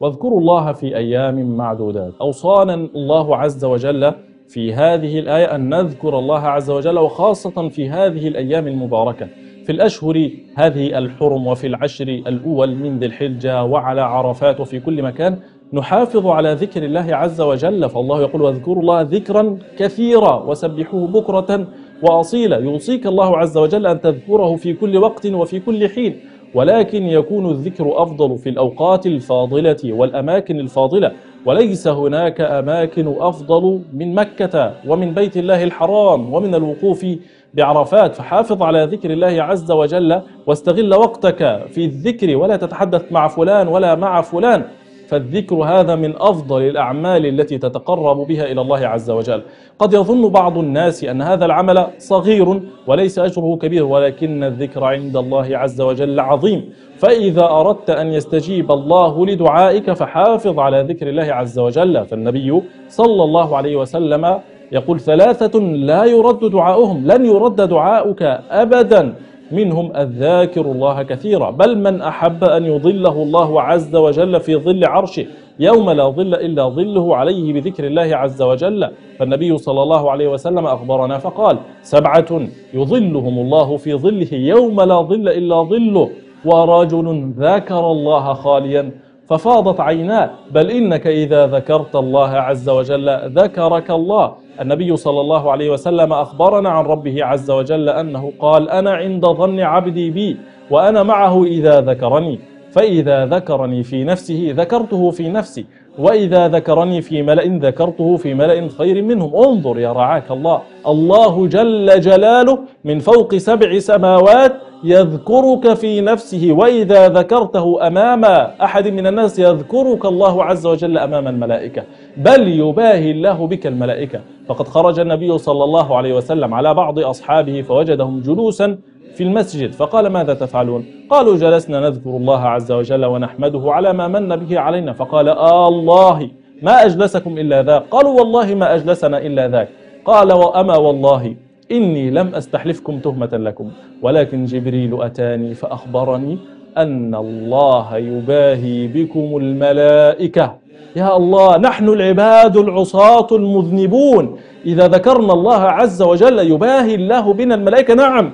واذكروا الله في أيام معدودات. أوصانا الله عز وجل في هذه الآية أن نذكر الله عز وجل وخاصة في هذه الأيام المباركة. في الأشهر هذه الحرم وفي العشر الأول من ذي الحجة وعلى عرفات وفي كل مكان نحافظ على ذكر الله عز وجل. فالله يقول واذكروا الله ذكرا كثيرا وسبحوه بكرة وأصيلا. يوصيك الله عز وجل أن تذكره في كل وقت وفي كل حين. ولكن يكون الذكر أفضل في الأوقات الفاضلة والأماكن الفاضلة وليس هناك أماكن أفضل من مكة ومن بيت الله الحرام ومن الوقوف بعرفات. فحافظ على ذكر الله عز وجل واستغل وقتك في الذكر ولا تتحدث مع فلان ولا مع فلان. فالذكر هذا من أفضل الأعمال التي تتقرب بها إلى الله عز وجل. قد يظن بعض الناس أن هذا العمل صغير وليس أجره كبير ولكن الذكر عند الله عز وجل عظيم. فإذا أردت أن يستجيب الله لدعائك فحافظ على ذكر الله عز وجل. فالنبي صلى الله عليه وسلم يقول ثلاثة لا يرد دعاؤهم لن يرد دعاؤك أبدا. منهم الذاكر الله كثيرا. بل من أحب أن يظله الله عز وجل في ظل عرشه. يوم لا ظل إلا ظله عليه بذكر الله عز وجل. فالنبي صلى الله عليه وسلم أخبرنا فقال سبعة يظلهم الله في ظله يوم لا ظل إلا ظله. ورجل ذكر الله خاليا ففاضت عيناه. بل إنك إذا ذكرت الله عز وجل ذكرك الله. النبي صلى الله عليه وسلم أخبرنا عن ربه عز وجل أنه قال أنا عند ظن عبدي بي وأنا معه إذا ذكرني. فإذا ذكرني في نفسه ذكرته في نفسي. وإذا ذكرني في ملأ ذكرته في ملأ خير منهم. انظر يا رعاك الله. الله جل جلاله من فوق سبع سماوات يذكرك في نفسه وإذا ذكرته أمام أحد من الناس يذكرك الله عز وجل أمام الملائكة. بل يباهي الله بك الملائكة. فقد خرج النبي صلى الله عليه وسلم على بعض أصحابه فوجدهم جلوسا في المسجد. فقال ماذا تفعلون؟ قالوا جلسنا نذكر الله عز وجل ونحمده على ما من به علينا. فقال آه آلله ما أجلسكم إلا ذاك؟ قالوا والله ما أجلسنا إلا ذاك. قال وأما والله إني لم أستحلفكم تهمة لكم ولكن جبريل أتاني فأخبرني أن الله يباهي بكم الملائكة. يا الله نحن العباد العصاة المذنبون. إذا ذكرنا الله عز وجل يباهي الله بنا الملائكة نعم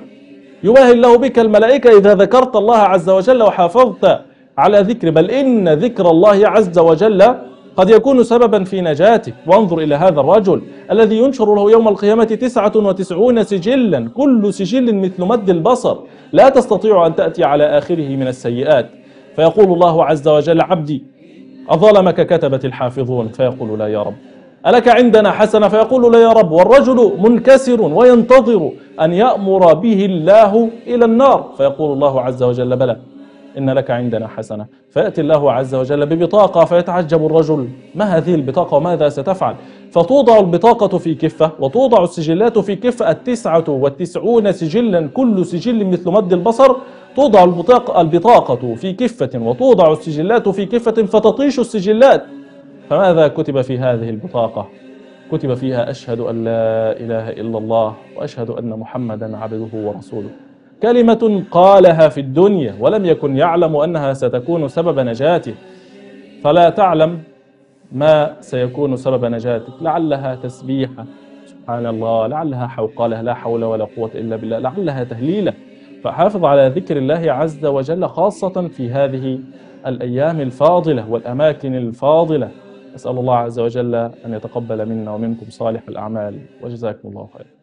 يباهي الله بك الملائكة إذا ذكرت الله عز وجل وحافظت على ذكر بل إن ذكر الله عز وجل قد يكون سببا في نجاتك. وانظر إلى هذا الرجل الذي ينشر له يوم القيامة تسعة وتسعون سجلا كل سجل مثل مد البصر. لا تستطيع أن تأتي على آخره من السيئات. فيقول الله عز وجل عبدي أظلمك كتبت الحافظون. فيقول لا يا رب. ألك عندنا حسنة؟ فيقول لا يا رب. والرجل منكسر وينتظر أن يأمر به الله إلى النار. فيقول الله عز وجل بلى. إن لك عندنا حسنة. فيأتي الله عز وجل ببطاقة فيتعجب الرجل. ما هذه البطاقة وماذا ستفعل؟ فتوضع البطاقة في كفة وتوضع السجلات في كفة التسعة والتسعون سجلا كل سجل مثل مد البصر. توضع البطاقة, البطاقة في كفة وتوضع السجلات في كفة فتطيش السجلات. فماذا كتب في هذه البطاقة؟ كتب فيها أشهد أن لا إله إلا الله وأشهد أن محمدا عبده ورسوله. كلمة قالها في الدنيا ولم يكن يعلم أنها ستكون سبب نجاته. فلا تعلم ما سيكون سبب نجاتك. لعلها تسبيحة. سبحان الله. لعلها حوقالة لا حول ولا قوة إلا بالله. لعلها تهليلة فحافظ على ذكر الله عز وجل خاصة في هذه الأيام الفاضلة والأماكن الفاضلة. أسأل الله عز وجل أن يتقبل منا ومنكم صالح الأعمال. وجزاكم الله خير